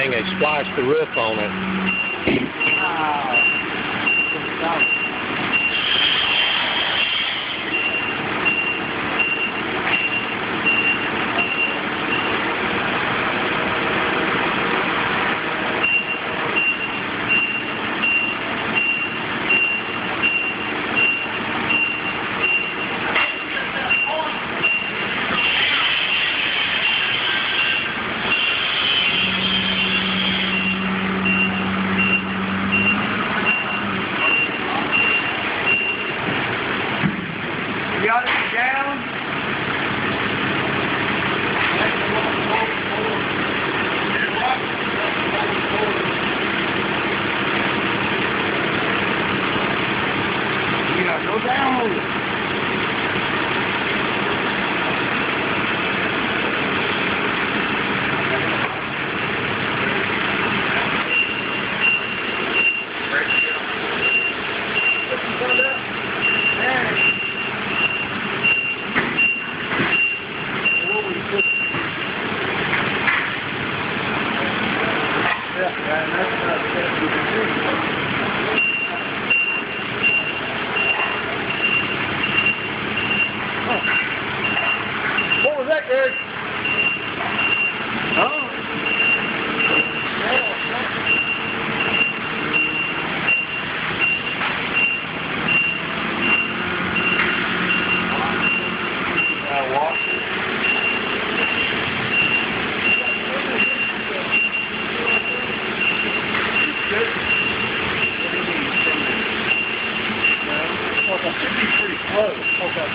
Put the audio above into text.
thing, they spliced the roof on it. Got it down? Gotta go down with it. That's Oh, Okay.